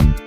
you